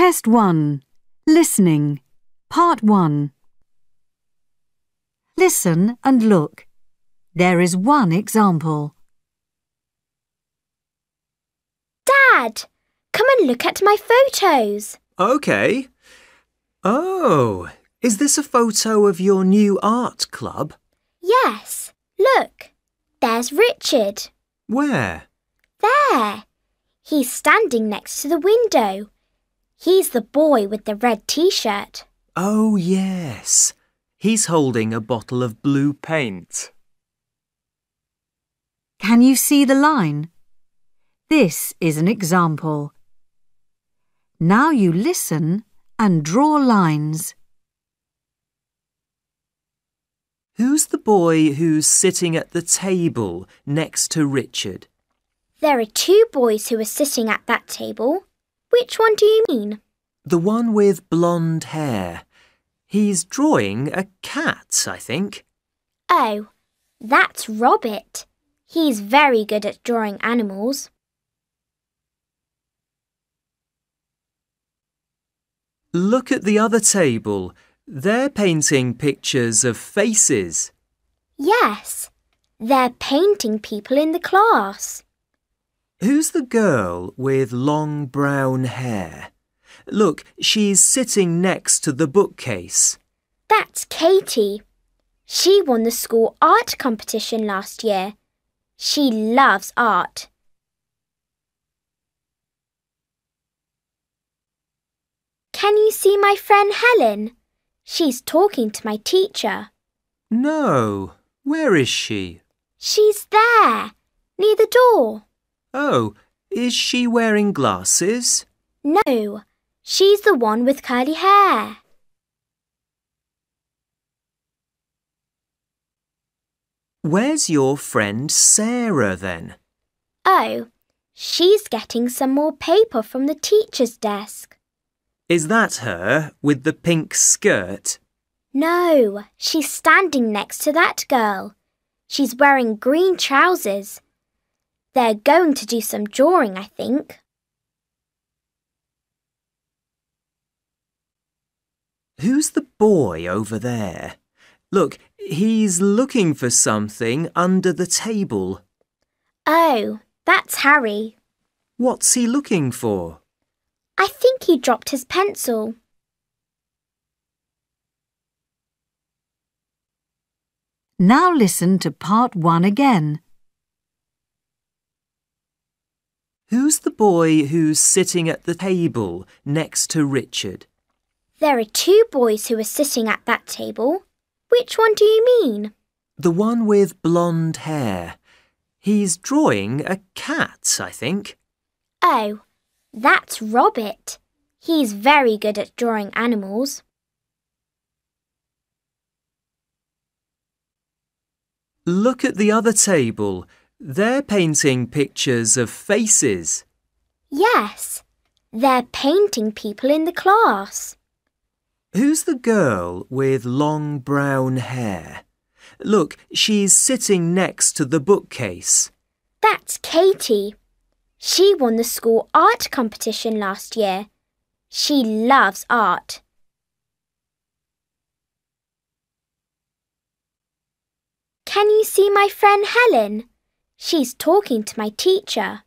Test 1. Listening. Part 1. Listen and look. There is one example. Dad, come and look at my photos. OK. Oh, is this a photo of your new art club? Yes, look. There's Richard. Where? There. He's standing next to the window. He's the boy with the red t-shirt. Oh, yes. He's holding a bottle of blue paint. Can you see the line? This is an example. Now you listen and draw lines. Who's the boy who's sitting at the table next to Richard? There are two boys who are sitting at that table. Which one do you mean? The one with blonde hair. He's drawing a cat, I think. Oh, that's Robert. He's very good at drawing animals. Look at the other table. They're painting pictures of faces. Yes, they're painting people in the class. Who's the girl with long brown hair? Look, she's sitting next to the bookcase. That's Katie. She won the school art competition last year. She loves art. Can you see my friend Helen? She's talking to my teacher. No. Where is she? She's there, near the door. Oh, is she wearing glasses? No, she's the one with curly hair. Where's your friend Sarah then? Oh, she's getting some more paper from the teacher's desk. Is that her with the pink skirt? No, she's standing next to that girl. She's wearing green trousers. They're going to do some drawing, I think. Who's the boy over there? Look, he's looking for something under the table. Oh, that's Harry. What's he looking for? I think he dropped his pencil. Now listen to part 1 again. Who's the boy who's sitting at the table next to Richard? There are two boys who are sitting at that table. Which one do you mean? The one with blonde hair. He's drawing a cat, I think. Oh, that's Robert. He's very good at drawing animals. Look at the other table. They're painting pictures of faces. Yes, they're painting people in the class. Who's the girl with long brown hair? Look, she's sitting next to the bookcase. That's Katie. She won the school art competition last year. She loves art. Can you see my friend Helen? She's talking to my teacher.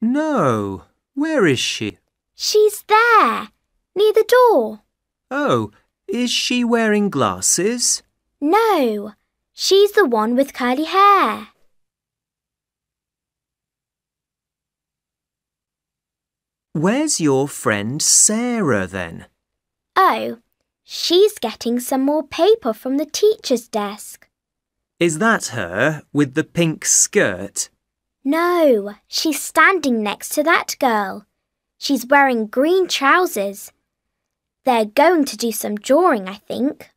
No. Where is she? She's there, near the door. Oh, is she wearing glasses? No, she's the one with curly hair. Where's your friend Sarah then? Oh, she's getting some more paper from the teacher's desk. Is that her with the pink skirt? No, she's standing next to that girl. She's wearing green trousers. They're going to do some drawing, I think.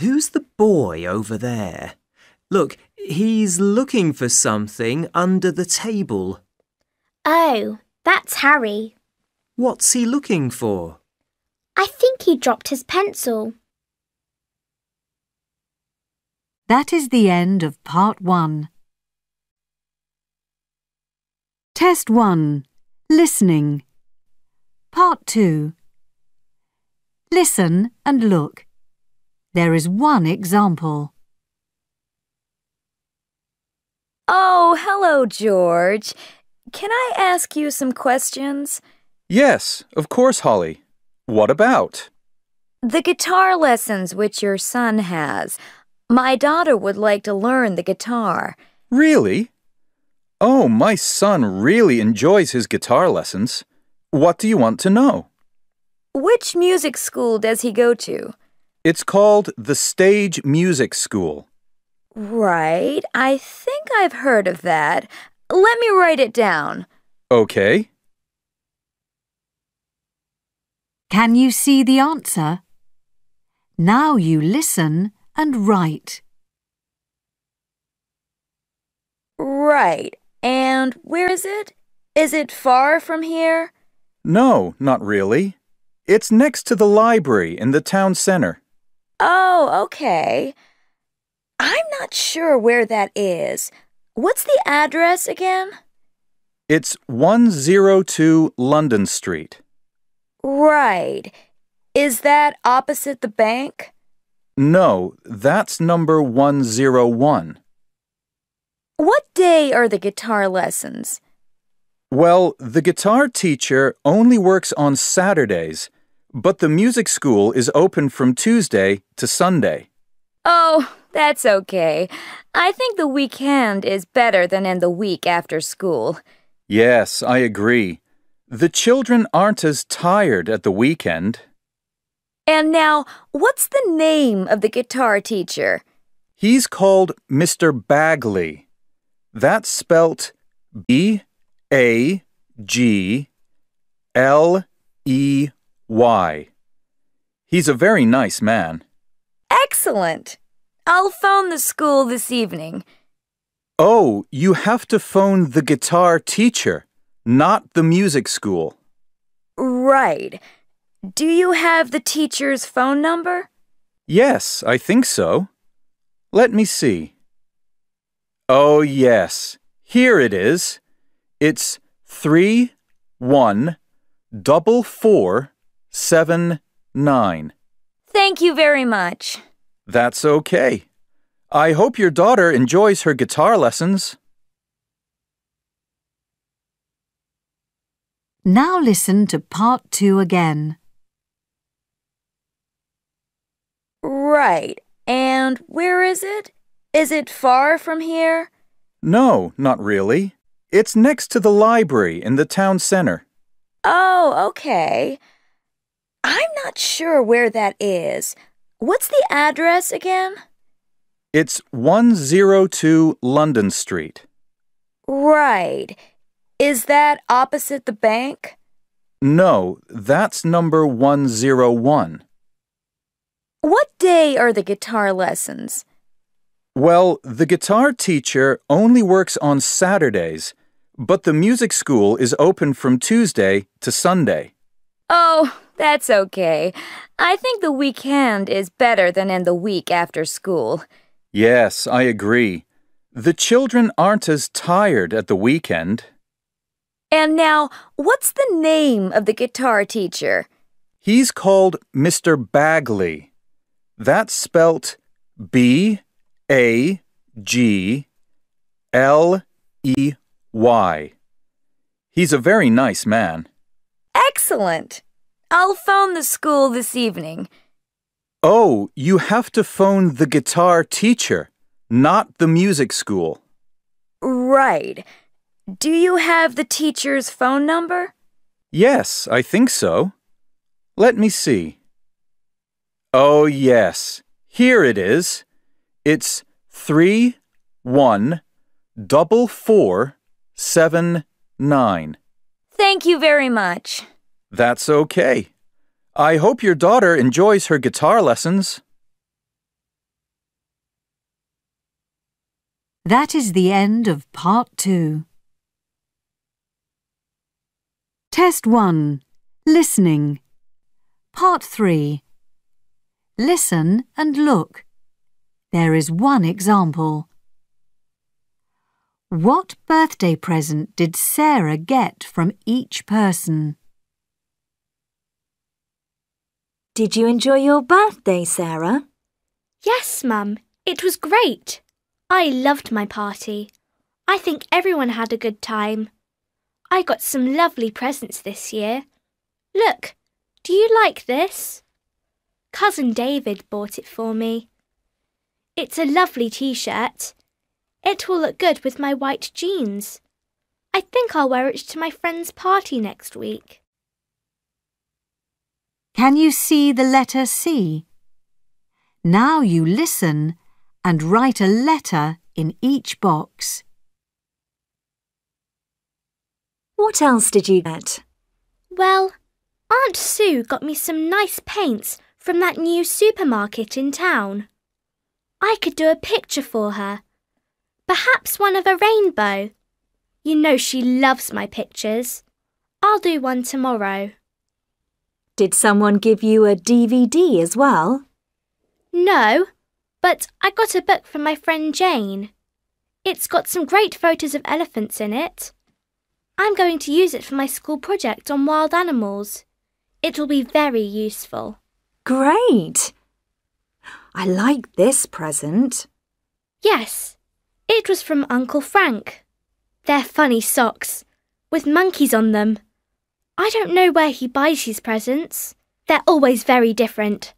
Who's the boy over there? Look, he's looking for something under the table. Oh, that's Harry. What's he looking for? I think he dropped his pencil. That is the end of part 1. Test 1. Listening. Part 2. Listen and look. There is one example. Oh, hello, George. Can I ask you some questions? Yes, of course, Holly. What about? The guitar lessons which your son has. My daughter would like to learn the guitar. Really? Oh, my son really enjoys his guitar lessons. What do you want to know? Which music school does he go to? It's called the Stage Music School. Right, I think I've heard of that. Let me write it down. Okay. Can you see the answer? Now you listen and write. Right, and where is it? Is it far from here? No, not really. It's next to the library in the town center. Oh, okay. I'm not sure where that is. What's the address again? It's 102 London Street. Right. Is that opposite the bank? No, that's number 101. What day are the guitar lessons? Well, the guitar teacher only works on Saturdays, but the music school is open from Tuesday to Sunday. Oh, that's okay. I think the weekend is better than in the week after school. Yes, I agree. The children aren't as tired at the weekend. And now, what's the name of the guitar teacher? He's called Mr. Bagley. That's spelt B A G L E Y. He's a very nice man. Excellent. I'll phone the school this evening. Oh, you have to phone the guitar teacher, not the music school. Right. Do you have the teacher's phone number? Yes, I think so. Let me see. Oh, yes. Here it is. It's three one double four seven nine. Thank you very much. That's okay. I hope your daughter enjoys her guitar lessons. Now listen to part 2 again. Right. And where is it? Is it far from here? No, not really. It's next to the library in the town center. Oh, okay. I'm not sure where that is. What's the address again? It's 102 London Street. Right. Is that opposite the bank? No, that's number 101. What day are the guitar lessons? Well, the guitar teacher only works on Saturdays, but the music school is open from Tuesday to Sunday. Oh, that's okay. I think the weekend is better than in the week after school. Yes, I agree. The children aren't as tired at the weekend. And now, what's the name of the guitar teacher? He's called Mr. Bagley. That's spelt B A G L E Y. He's a very nice man. Excellent. I'll phone the school this evening. Oh, you have to phone the guitar teacher, not the music school. Right. Do you have the teacher's phone number? Yes, I think so. Let me see. Oh, yes. Here it is. It's three one double four seven nine. Thank you very much. That's okay. I hope your daughter enjoys her guitar lessons. That is the end of part 2. Test 1. Listening. Part 3. Listen and look. There is one example. What birthday present did Sarah get from each person? Did you enjoy your birthday, Sarah? Yes, Mum, it was great. I loved my party. I think everyone had a good time. I got some lovely presents this year. Look, do you like this? Cousin David bought it for me. It's a lovely t-shirt. It will look good with my white jeans. I think I'll wear it to my friend's party next week. Can you see the letter C? Now you listen and write a letter in each box. What else did you get? Well, Aunt Sue got me some nice paints from that new supermarket in town. I could do a picture for her. Perhaps one of a rainbow. You know she loves my pictures. I'll do one tomorrow. Did someone give you a DVD as well? No, but I got a book from my friend Jane. It's got some great photos of elephants in it. I'm going to use it for my school project on wild animals. It will be very useful. Great! I like this present. Yes, it was from Uncle Frank. They're funny socks, with monkeys on them. I don't know where he buys his presents. They're always very different.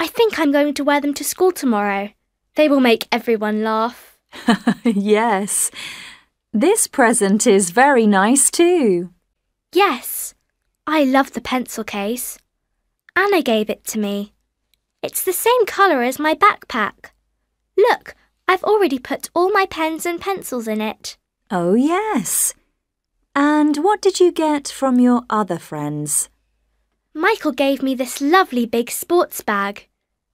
I think I'm going to wear them to school tomorrow. They will make everyone laugh. yes. This present is very nice too. Yes, I love the pencil case. Anna gave it to me. It's the same colour as my backpack. Look, I've already put all my pens and pencils in it. Oh, yes. And what did you get from your other friends? Michael gave me this lovely big sports bag.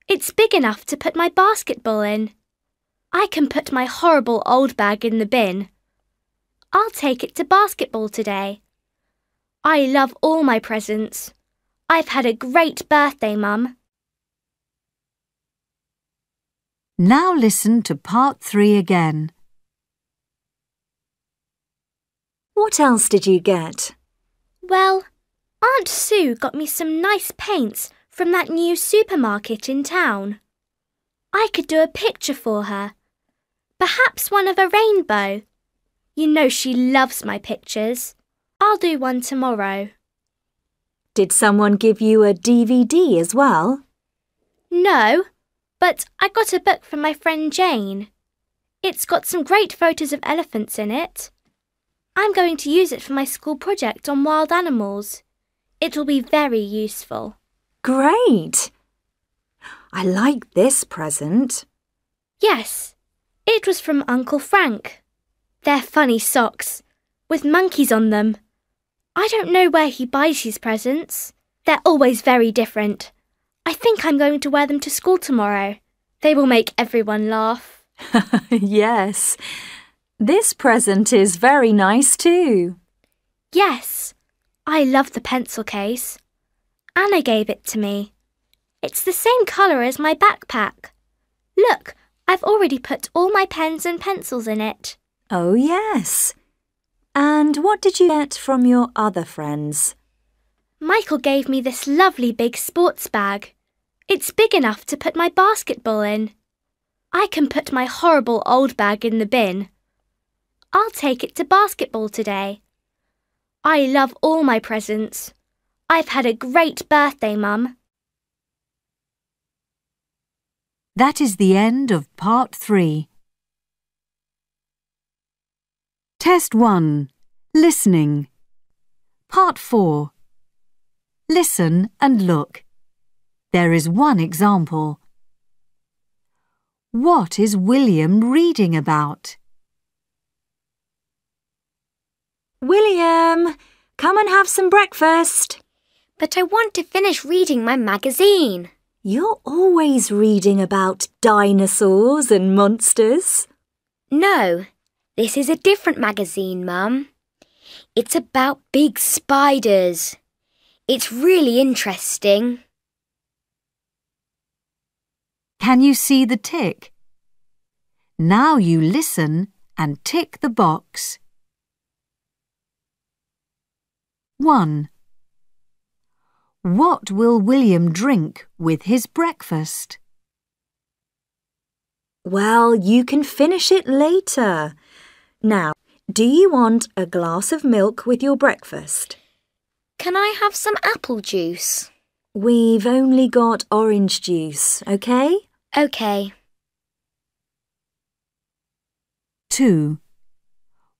It's big enough to put my basketball in. I can put my horrible old bag in the bin. I'll take it to basketball today. I love all my presents. I've had a great birthday, Mum. Now listen to part three again. What else did you get? Well, Aunt Sue got me some nice paints from that new supermarket in town. I could do a picture for her. Perhaps one of a rainbow. You know she loves my pictures. I'll do one tomorrow. Did someone give you a DVD as well? No, but I got a book from my friend Jane. It's got some great photos of elephants in it. I'm going to use it for my school project on wild animals. It will be very useful. Great! I like this present. Yes, it was from Uncle Frank. They're funny socks, with monkeys on them. I don't know where he buys his presents. They're always very different. I think I'm going to wear them to school tomorrow. They will make everyone laugh. yes. This present is very nice too. Yes, I love the pencil case. Anna gave it to me. It's the same colour as my backpack. Look, I've already put all my pens and pencils in it. Oh, yes. And what did you get from your other friends? Michael gave me this lovely big sports bag. It's big enough to put my basketball in. I can put my horrible old bag in the bin. I'll take it to basketball today. I love all my presents. I've had a great birthday, Mum. That is the end of part three. Test 1. Listening. Part 4. Listen and look. There is one example. What is William reading about? William, come and have some breakfast. But I want to finish reading my magazine. You're always reading about dinosaurs and monsters. No, this is a different magazine, Mum. It's about big spiders. It's really interesting. Can you see the tick? Now you listen and tick the box. 1. What will William drink with his breakfast? Well, you can finish it later. Now, do you want a glass of milk with your breakfast? Can I have some apple juice? We've only got orange juice, okay? OK. 2.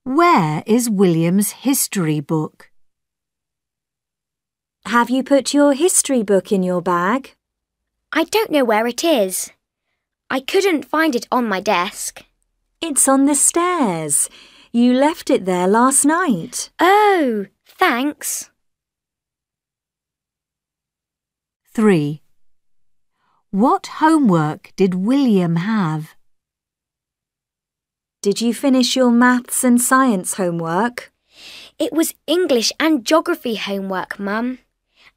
Where is William's history book? Have you put your history book in your bag? I don't know where it is. I couldn't find it on my desk. It's on the stairs. You left it there last night. Oh, thanks. 3. What homework did William have? Did you finish your maths and science homework? It was English and geography homework, Mum.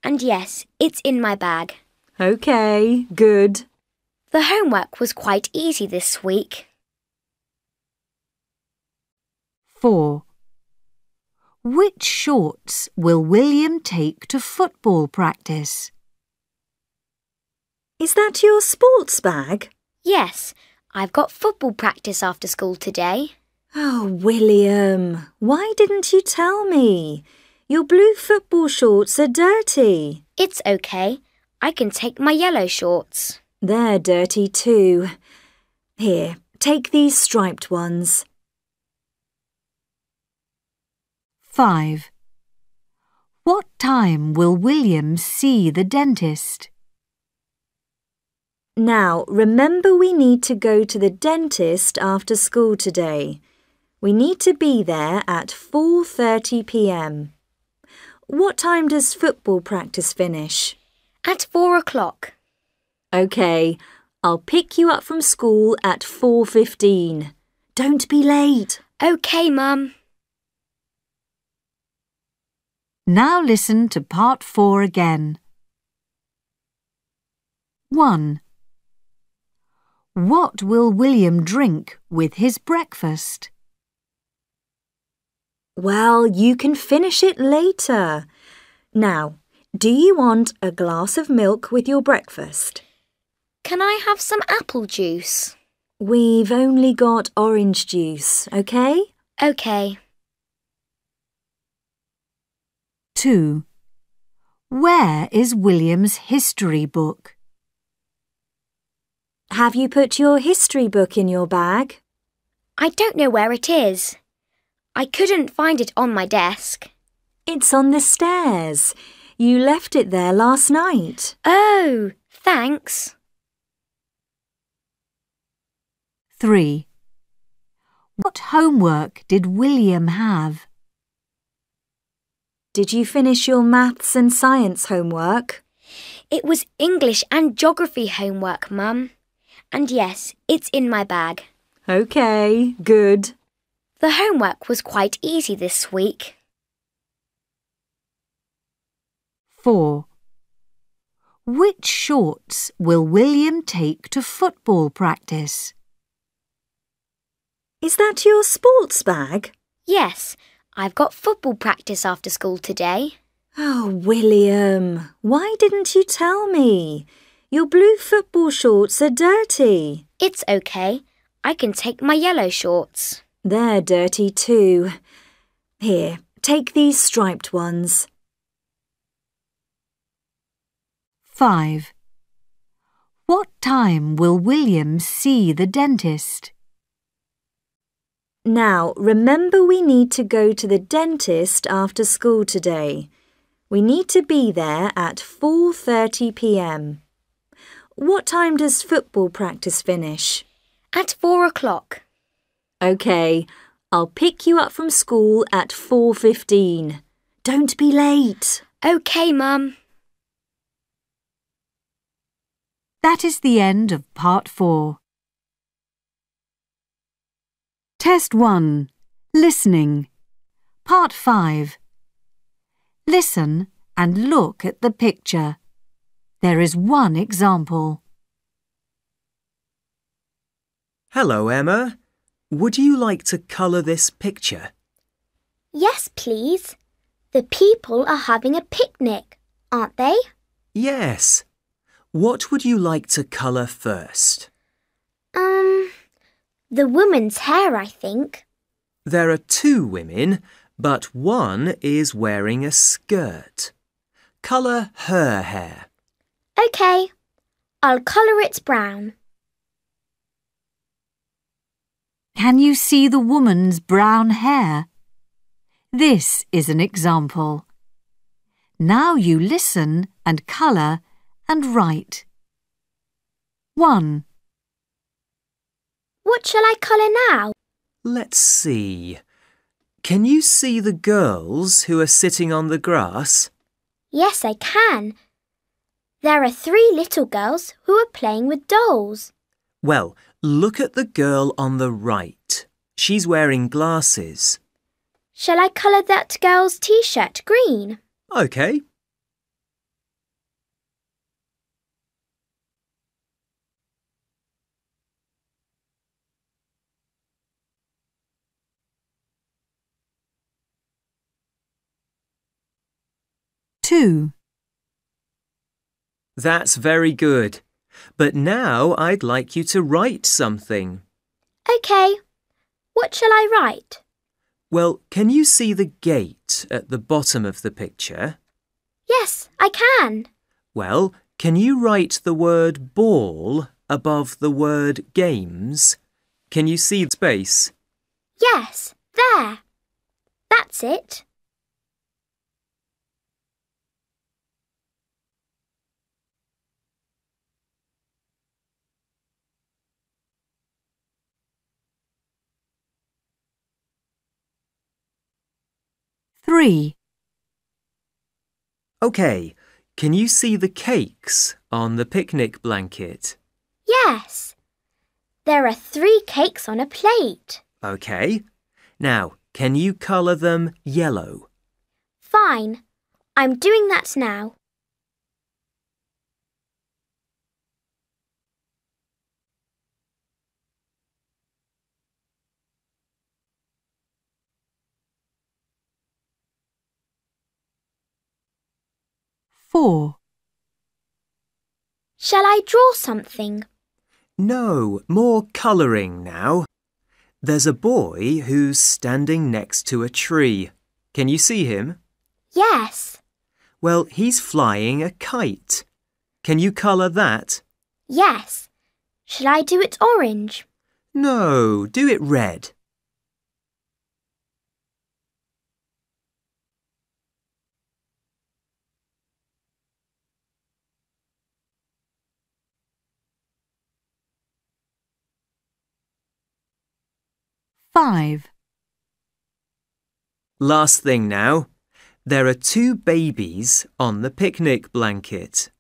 And yes, it's in my bag. OK, good. The homework was quite easy this week. 4. Which shorts will William take to football practice? Is that your sports bag? Yes, I've got football practice after school today. Oh, William, why didn't you tell me? Your blue football shorts are dirty. It's okay. I can take my yellow shorts. They're dirty too. Here, take these striped ones. 5. What time will William see the dentist? Now, remember we need to go to the dentist after school today. We need to be there at 4:30 p.m. What time does football practice finish? At four o'clock. OK, I'll pick you up from school at 4:15. Don't be late. OK, Mum. Now listen to part 4 again. 1. What will William drink with his breakfast? Well, you can finish it later. Now, do you want a glass of milk with your breakfast? Can I have some apple juice? We've only got orange juice, OK? OK. 2. Where is William's history book? Have you put your history book in your bag? I don't know where it is. I couldn't find it on my desk. It's on the stairs. You left it there last night. Oh, thanks. 3. What homework did William have? Did you finish your maths and science homework? It was English and geography homework, Mum. And yes, it's in my bag. OK, good. The homework was quite easy this week. 4. Which shorts will William take to football practice? Is that your sports bag? Yes, I've got football practice after school today. Oh, William, why didn't you tell me? Your blue football shorts are dirty. It's okay. I can take my yellow shorts. They're dirty too. Here, take these striped ones. 5. What time will William see the dentist? Now, remember we need to go to the dentist after school today. We need to be there at 4:30 p.m. What time does football practice finish? At four o'clock. OK, I'll pick you up from school at 4.15. Don't be late. OK, Mum. That is the end of part 4. Test 1. Listening. Part 5. Listen and look at the picture. There is one example. Hello, Emma. would you like to colour this picture? Yes, please. The people are having a picnic, aren't they? Yes. What would you like to colour first? The woman's hair, I think. There are two women, but one is wearing a skirt. Colour her hair. OK, I'll colour it brown. Can you see the woman's brown hair? This is an example. Now you listen and colour and write. 1. What shall I colour now? Let's see. Can you see the girls who are sitting on the grass? Yes, I can. There are three little girls who are playing with dolls. Well, look at the girl on the right. She's wearing glasses. Shall I colour that girl's t-shirt green? OK. Two. That's very good. But now I'd like you to write something. OK. What shall I write? Well, can you see the gate at the bottom of the picture? Yes, I can. Well, can you write the word ball above the word games? Can you see space? Yes, there. That's it. Three. OK, can you see the cakes on the picnic blanket? Yes. There are three cakes on a plate. OK. Now, can you colour them yellow? Fine. I'm doing that now. Four. Shall I draw something? No, more colouring now. There's a boy who's standing next to a tree. Can you see him? Yes. Well, he's flying a kite. Can you colour that? Yes. Shall I do it orange? No, do it red. Five. Last thing now. There are two babies on the picnic blanket.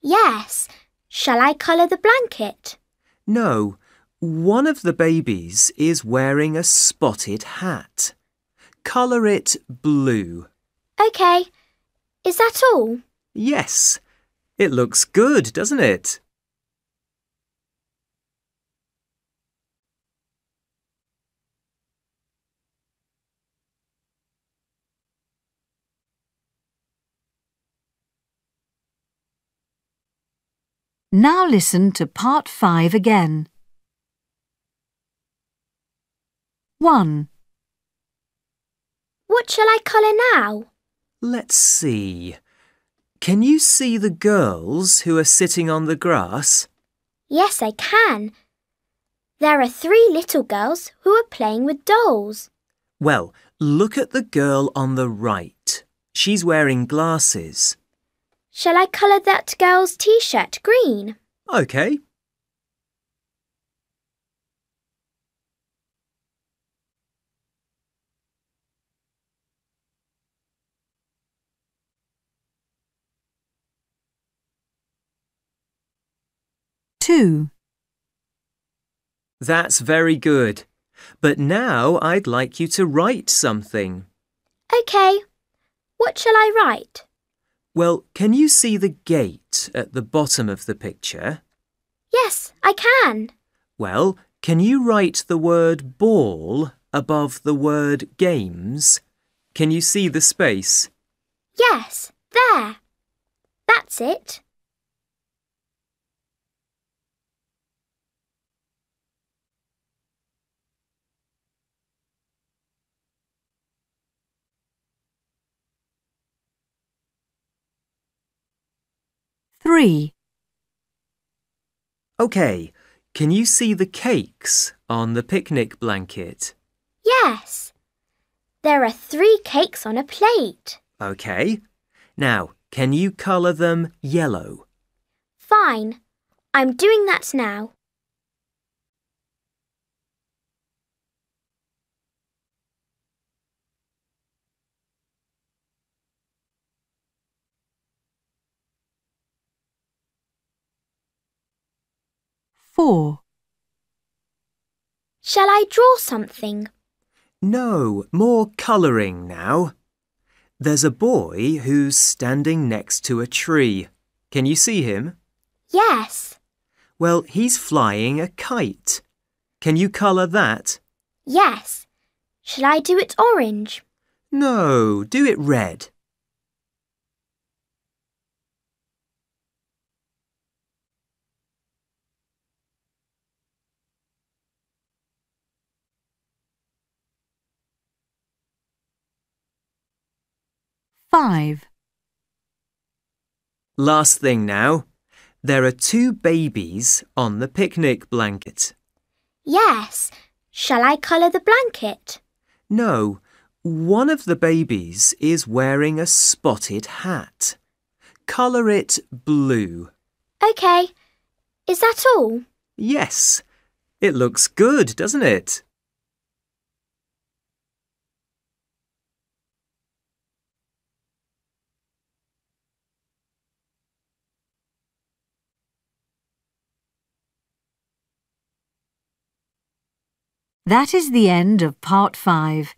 Yes. Shall I colour the blanket? No, one of the babies is wearing a spotted hat. Colour it blue. OK. Is that all? Yes, it looks good, doesn't it? Now listen to part five again. 1. What shall I colour now? Let's see. Can you see the girls who are sitting on the grass? Yes, I can. There are three little girls who are playing with dolls. Well, look at the girl on the right. She's wearing glasses. Shall I colour that girl's t-shirt green? OK. Two. That's very good. But now I'd like you to write something. OK. What shall I write? Well, can you see the gate at the bottom of the picture? Yes, I can. Well, can you write the word ball above the word games? Can you see the space? Yes, there. That's it. Three. OK, can you see the cakes on the picnic blanket? Yes. There are three cakes on a plate. OK. Now, can you colour them yellow? Fine. I'm doing that now. Four. Shall I draw something? No, more colouring now. There's a boy who's standing next to a tree. Can you see him? Yes. Well, he's flying a kite. Can you colour that? Yes. Shall I do it orange? No, do it red. Five. Last thing now. There are two babies on the picnic blanket. Yes. Shall I colour the blanket? No, one of the babies is wearing a spotted hat. Colour it blue. OK. Is that all? Yes, it looks good, doesn't it? That is the end of part five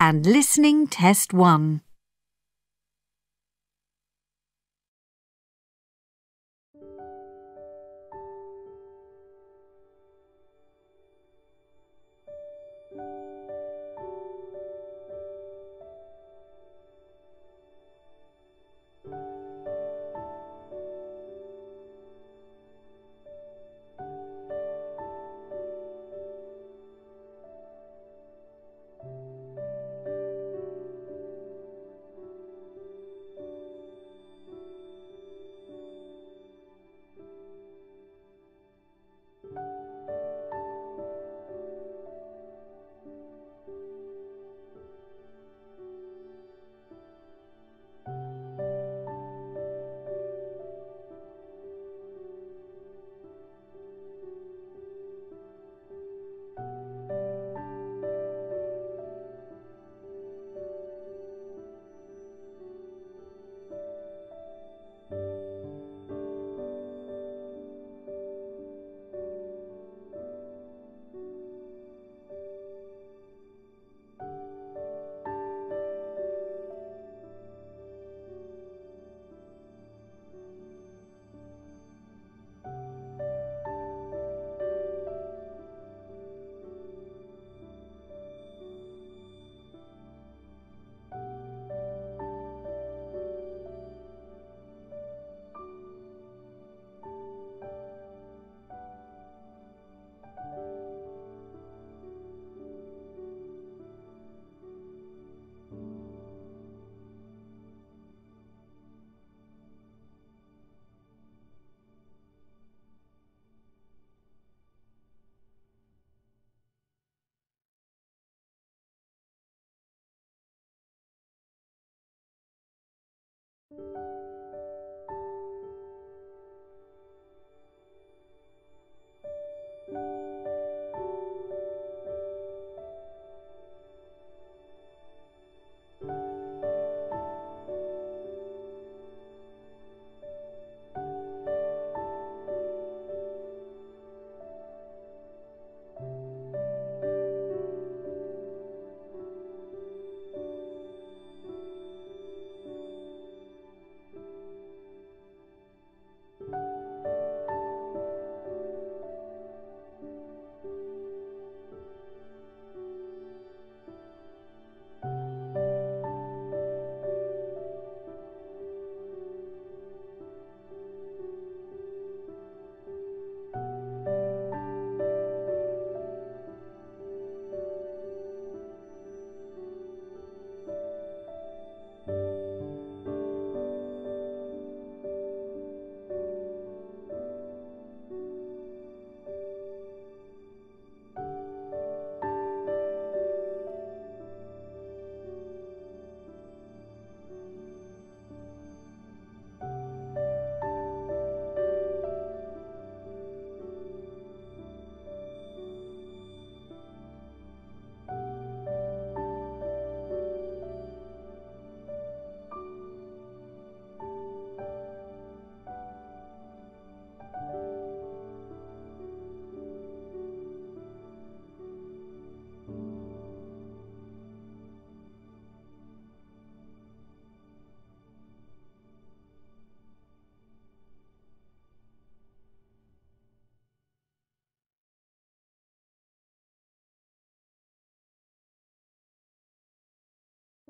and listening test one.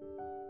you.